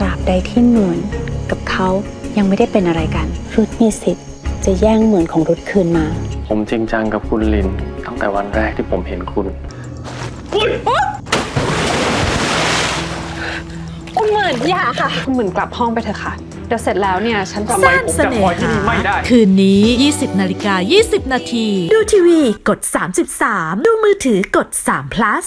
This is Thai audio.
ตราบใดที่เหมือนกับเขายังไม่ได้เป็นอะไรกัน รุดมีสิทธิ์จะแย่งเหมือนของรุดคืนมา ผมจริงจังกับคุณลิน ตั้งแต่วันแรกที่ผมเห็นคุณ คุณเหมือนอย่าค่ะ คุณหมือนกลับห้องไปเถอะค่ะ เดี๋ยวเสร็จแล้วเนี่ย ฉันจะไปผมจะคอยที่นี่ไม่ได้ คืนนี้ 20 นาฬิกา 20 นาที ดูทีวีกด 33 ดูมือถือกด3 plus